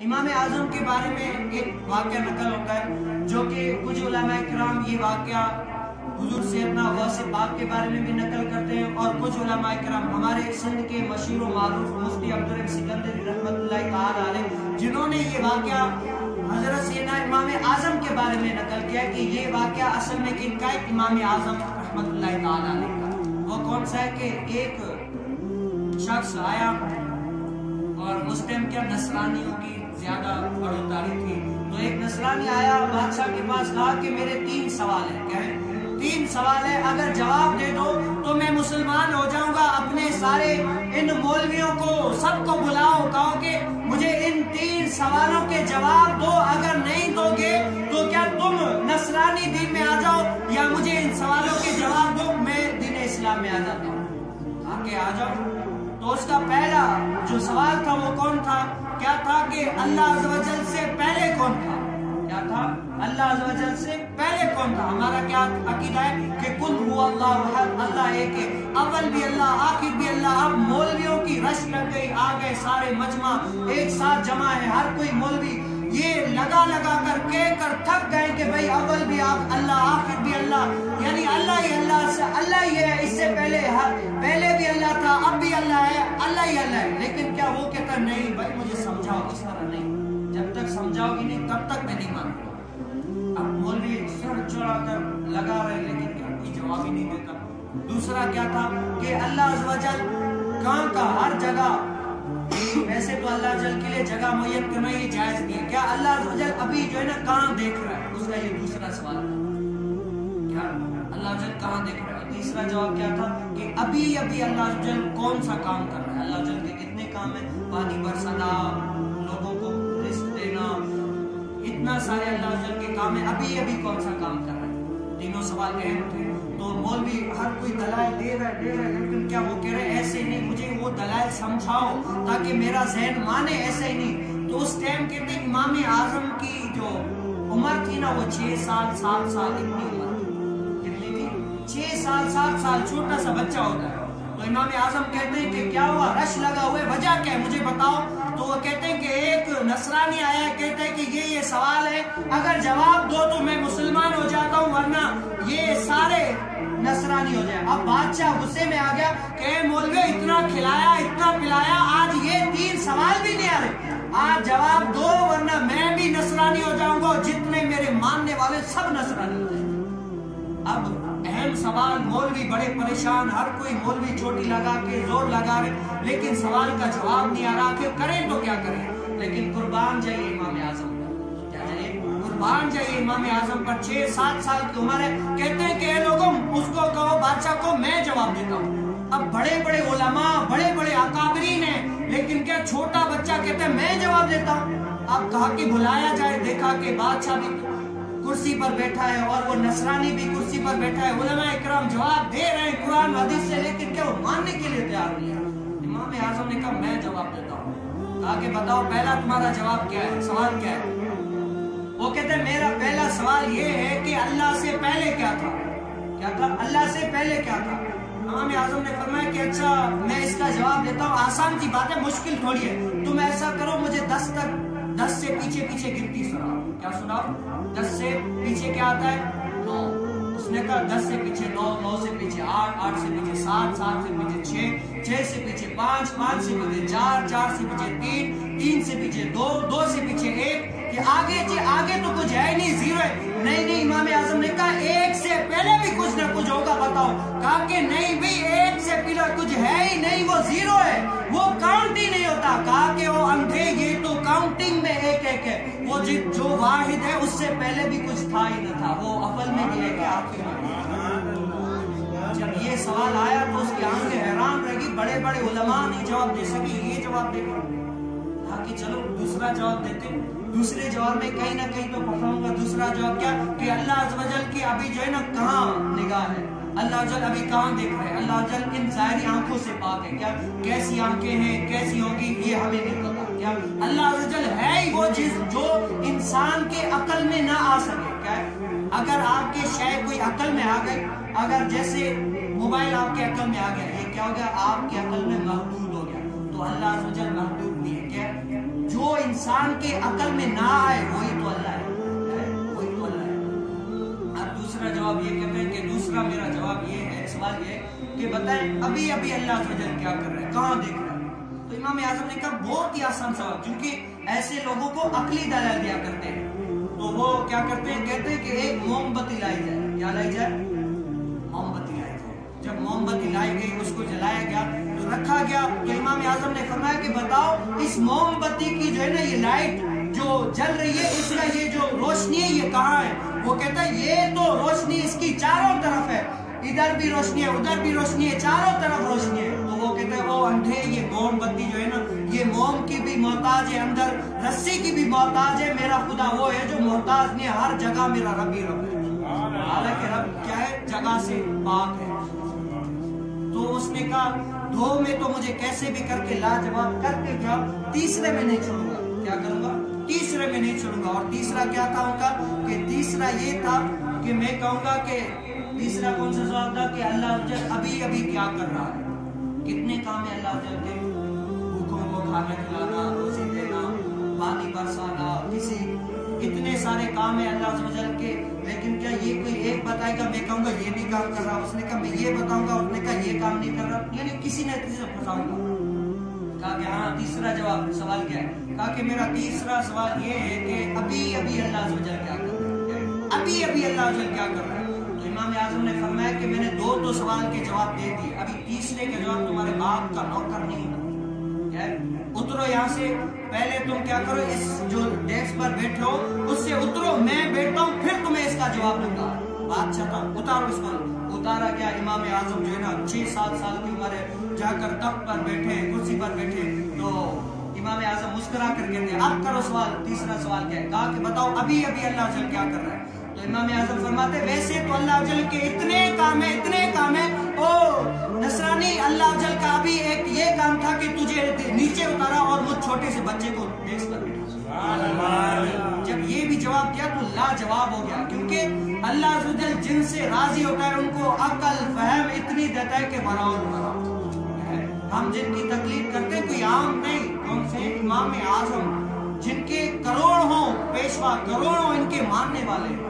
इमाम आज़म के बारे में एक वाक्य नकल होता है, जो कि कुछ कराम ये वाक्य हुजूर से अपना वैसे पाक के बारे में भी नकल करते हैं, और कुछ कराम हमारे सिंध के मशहूर मारूफ मुफ्ती अब्दुल सिकंदर रहमत जिन्होंने ये वाक्य हज़रत सैना इमाम आज़म के बारे में नकल किया कि ये वाक्य असल में किनका इमाम आज़म रहमत का वो कौन सा है कि एक शख्स आया और उस टाइम क्या नसरानियों की ज़्यादा बढ़ोतरी थी? तो एक नसरानी आया और बादशाह के पास कहा कि मेरे तीन सवाल है। क्या है तीन सवाल है। अगर जवाब दे दो तो मैं मुसलमान हो जाऊँगा। अपने सारे इन मौलवियों को, सबको बुलाओ, कहो कि मुझे इन तीन सवालों के जवाब दो। अगर नहीं दोगे तो क्या तुम नसरानी दिन में आ जाओ या मुझे इन सवालों के जवाब दो? मैं दिन इस्लाम में आ जाता हूँ। आके आ जाओ। उसका पहला जो सवाल था वो कौन था? क्या था कि अल्लाह से पहले कौन था? क्या था? अल्लाह से पहले कौन था? हमारा क्या अकीदा है कि कुल हुआ अल्लाह अल्लाह एक है। अव्वल भी अल्लाह, आखिर भी अल्लाह। अब मौलवियों की रश लग गई, आ गए सारे मजमा। एक साथ जमा है हर कोई मौलवी। ये लगा लगा कर कह कर थक गए कि भाई अव्वल भी आप अल्लाह, आखिर भी अल्लाह। यानी अल्लाह ही अल्लाह से, अल्लाह ही है, इससे पहले हर, पहले भी अल्लाह था, अब भी अल्लाह है। अल्लाह ही है लेकिन क्या वो कहता है, नहीं भाई, मुझे समझाओ, इस तरह नहीं। जब तक समझाओगी नहीं, तब तक मैं नहीं मानता अब मौलवी सर चढ़ा कर लगा रहे, लेकिन कोई जवाब ही नहीं देता। दूसरा क्या था कि अल्लाह कहाँ का हर जगह, वैसे तो अल्लाह जल के लिए जगह मुहैया करना ये जायज़ नहीं है। क्या अल्लाह अभी जो है ना, कहाँ देख रहा है? उसका ये दूसरा सवाल। क्या अल्लाह जल कहाँ देख रहा है? तीसरा जवाब क्या था? कि अभी अभी अल्लाह जल कौन सा काम कर रहा है? अल्लाह जल के कितने काम है? पानी बरसाना, लोगों को रिस्क देना, इतना सारे अल्लाह जल के काम है। अभी अभी कौन सा काम कर रहा है? तीनों सवाल अहम थे। तो मौलवी, हर कोई दलाल दे रहा है, दे रहा है, लेकिन क्या वो कह रहे हैं, ऐसे नहीं, मुझे वो दलाल समझाओ, ताकि मेरा जहन माने, ऐसे ही नहीं। तो उस टाइम कहते इमाम आज़म की जो उम्र थी ना, वो छह साल, सात साल इतनी साल सात साल छोटा सा बच्चा होता है। तो इमाम आज़म कहते हैं कि क्या हुआ? रश लगा हुआ वजह क्या है? मुझे बताओ। तो वो कहते हैं कि एक नसरानी आया कहते हैं कि ये ये सवाल है। अगर जवाब दो तो मैं मुसलमान हो जाता हूँ, वरना ये सारे नसरानी हो जाए। अब बादशाह गुस्से में आ गया कि मौलवी, इतना खिलाया, इतना पिलाया, आज ये तीन सवाल भी नहीं आ रहे। आज जवाब दो, वरना मैं भी नसरानी हो जाऊँगा जितने मेरे मानने वाले सब नसरानी हो जाएँगे। अब अहम सवाल मौलवी बड़े परेशान, हर कोई मौलवी चोटी लगा के, ज़ोर लगा रहे, लेकिन सवाल का जवाब नहीं आ रहा आखिर करें तो क्या करें? लेकिन कुर्बान जाइए इमाम आज़म। मान जाइए? इमाम आज़म पर छह, सात साल की उम्र है। कहते हैं कि लोगों, उसको कहो, बादशाह को मैं जवाब देता हूँ। अब बड़े बड़े ओलमा बड़े बड़े अकाबरीन है, लेकिन क्या छोटा बच्चा कहते हैं, मैं जवाब देता हूँ? अब कहा कि, बुलाया जाए, देखा कि बादशाह भी कुर्सी पर बैठा है और वो नसरानी भी कुर्सी पर बैठा है। उलमा इकराम जवाब दे रहे हैं कुरान हदीस से, लेकिन क्या वो मानने के लिए तैयार नहीं है? इमाम आज़म ने कहा, मैं जवाब देता हूँ। आगे बताओ, पहला तुम्हारा जवाब क्या है? सवाल क्या है? वो कहते हैं, मेरा पहला सवाल ये है कि अल्लाह से पहले क्या था? क्या था? अल्लाह से पहले क्या था? इमाम आज़म ने फरमाया कि अच्छा मैं इसका जवाब देता हूँ। आसान की बात है, मुश्किल थोड़ी है। तुम ऐसा करो, मुझे दस तक दस से पीछे पीछे गिनती सुनाओ क्या सुनाओ दस से पीछे क्या आता है नौ उसने कहा दस से पीछे नौ नौ से पीछे आठ आठ से पीछे सात सात से पीछे छह छह से पीछे पाँच पाँच से पीछे चार चार से पीछे तीन तीन से पीछे दो दो से पीछे एक कि आगे जी, आगे तो कुछ है नहीं, ज़ीरो है। नहीं नहीं, इमाम आज़म ने कहा, एक से पहले भी कुछ ना कुछ होगा, बताओ। कहा कि नहीं भी, एक से पहले कुछ है ही नहीं, वो ज़ीरो है। वो काउंट ही नहीं होता। कहा कि वो अंधे, ये तो काउंटिंग में एक एक है। वो जो वाहिद है, उससे पहले भी कुछ था ही नहीं था। वो अफल में भी है कि आखिर में जब ये सवाल आया तो उसकी आँखें हैरान रहेगी बड़े बड़े उलमा नहीं जवाब दे सके ये जवाब देखो कि चलो, दूसरा जवाब देते दूसरे जवाब में कहीं ना कहीं तो पकड़ूँगा, दूसरा जवाब क्या? कि अल्लाह अजल की अभी जो है ना, कहाँ निगाह है? अल्लाह जल अभी कहाँ देख रहे हैं? अल्लाह जल इन जाहरी आँखों से पाक है क्या? कैसी आँखें हैं, कैसी होगी, ये हमें नहीं पता क्या? अल्लाह जल है ही वो चीज़ जो इंसान के अकल में ना आ सके क्या? अगर आपके शय कोई अकल में आ गए, अगर जैसे मोबाइल आपके अकल में आ गया, ये क्या हो गया? आपके अकल में महदूद हो गया। तो अल्लाह जल महदूद नहीं है। इंसान के अकल में ना आए, वही तो अल्लाह है। वही तो अल्लाह है। अब दूसरा जवाब ये कहते हैं कि दूसरा मेरा जवाब ये है, सवाल ये कि बताएँ, अभी अभी अल्लाह क्या कर रहे हैं, कहाँ देख रहे हैं? तो इमाम आज़म ने कहा, बहुत ही आसान सवाल, क्योंकि ऐसे लोगों को अकली दलाल दिया करते हैं। तो वो क्या करते हैं, कहते हैं कि एक मोमबत्ती लाई जाए। क्या लाई जाए? मोमबत्ती लाई जाए। जब मोमबत्ती लाई गई, उसको जलाया गया रखा गया। तो इमाम आज़म ने फरमाया कि बताओ, इस मोमबत्ती की जो है ना ये लाइट जो जल रही है इसका ये जो रोशनी है, ये कहाँ है? वो कहता है, ये तो रोशनी इसकी चारों तरफ़ है। इधर भी रोशनी है, उधर भी रोशनी है, चारों तरफ़ रोशनी है। तो वो कहते हैं, वो अंधे ये मोमबत्ती जो है ना, ये मोम की भी मोहताज है, अंदर रस्सी की भी मोहताज है। मेरा खुदा वो है जो मोहताज ने हर जगह मेरा रबी रब है। हालाँकि रब क्या है? जगह से पाक है। तो उसने कहा दो में तो मुझे कैसे भी करके लाजवाब करके क्या? तीसरे में नहीं छोड़ूँगा। क्या करूँगा? तीसरे में नहीं छोड़ूँगा। और तीसरा क्या था उनका? कि तीसरा ये था कि मैं कहूँगा कि तीसरा कौन सा सवाल था कि अल्लाह अभी अभी क्या कर रहा है? कितने काम है अल्लाह के? भूखों को खाना खिलाना, रोजी देना, पानी बरसाना, किसी इतने सारे काम है अल्लाह के? लेकिन क्या ये कोई एक बताएगा, मैं कहूँगा, ये नहीं काम कर रहा उसने कहा, मैं ये बताऊँगा, उसने कहा, ये काम नहीं कर रहा यानी किसी किसी कहा कि हाँ तीसरा जवाब, सवाल क्या है? कहा कि, मेरा तीसरा सवाल ये है कि अभी अभी अल्लाह क्या कर रहा है? अभी अभी अल्लाह क्या कर रहा है? तो इमाम आज़म ने फरमाया कि, मैंने दो दो सवाल के जवाब दे दिए। अभी तीसरे के जवाब तुम्हारे बाप का नौकर नहीं होना। उतरो यहाँ से, पहले तुम क्या करो, इस जो डेस्क पर बैठे हो उससे उतरो, मैं बैठता हूँ, फिर तुम्हें इसका जवाब दूँगा। बात चाहता उतारो इसको उतारा गया इमाम आज़म जो है ना छह सात साल की उम्र है जाकर तख्त पर बैठे कुर्सी पर बैठे तो इमाम आज़म मुस्कुरा कर कहते अब करो सवाल तीसरा सवाल क्या है? कहा कि बताओ अभी अभी अल्लाह जल क्या कर रहा है? तो इमाम आज़म फरमाते वैसे तो अल्लाह जल के इतने काम है इतने काम है ओ नसरानी अल्लाह जल का अभी एक ये काम था कि तुझे नीचे उतारा और मुझ छोटे से बच्चे को डेस्क पर जब ये भी जवाब दिया तो लाजवाब हो गया क्योंकि अल्लाह जिनसे राज़ी होता है, उनको अकल, फहम इतनी देता है कि बराबर हम जिनकी तकलीफ़ करते हैं, कोई आम नहीं, कौन से इमाम आज़म जिनके करोड़ हो, पेशवा करोड़ों इनके मानने वाले।